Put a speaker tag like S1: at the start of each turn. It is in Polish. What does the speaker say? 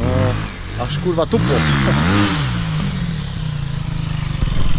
S1: E, aż kurwa tupło.